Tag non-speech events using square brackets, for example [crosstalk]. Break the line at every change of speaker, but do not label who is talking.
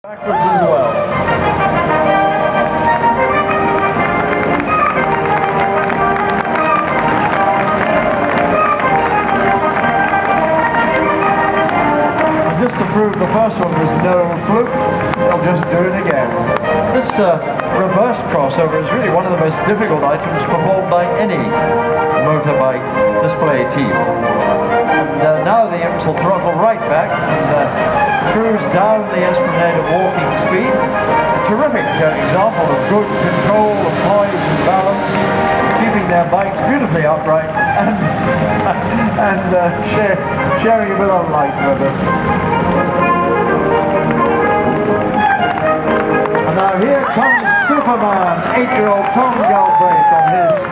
Backwards as well. Just to prove the first one was no fluke, I'll just do it again. This uh, reverse crossover is really one of the most difficult items performed by any motorbike display team. And uh, now the imps will throttle right back and uh, down the Esplanade at walking speed. A terrific example of good control of poise and balance, keeping their bikes beautifully upright and, [laughs] and uh, share, sharing a bit of light with us. And now here comes Superman, eight-year-old Tom Galbraith on his